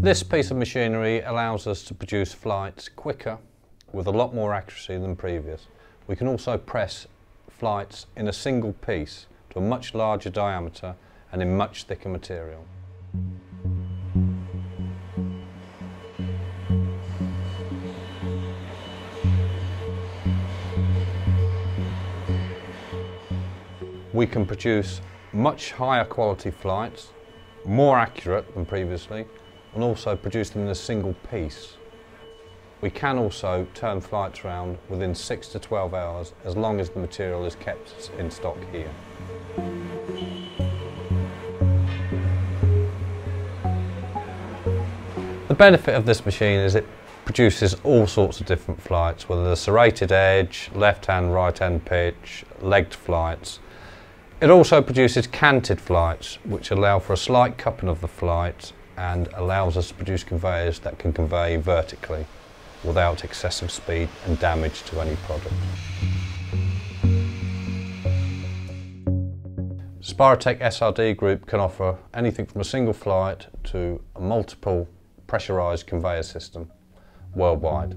This piece of machinery allows us to produce flights quicker with a lot more accuracy than previous. We can also press flights in a single piece to a much larger diameter and in much thicker material. We can produce much higher quality flights, more accurate than previously, and also produce them in a single piece. We can also turn flights around within 6 to 12 hours as long as the material is kept in stock here. The benefit of this machine is it produces all sorts of different flights, whether they're serrated edge, left hand, right hand pitch, legged flights. It also produces canted flights, which allow for a slight cupping of the flight and allows us to produce conveyors that can convey vertically without excessive speed and damage to any product. Spirotech SRD Group can offer anything from a single flight to a multiple pressurised conveyor system worldwide.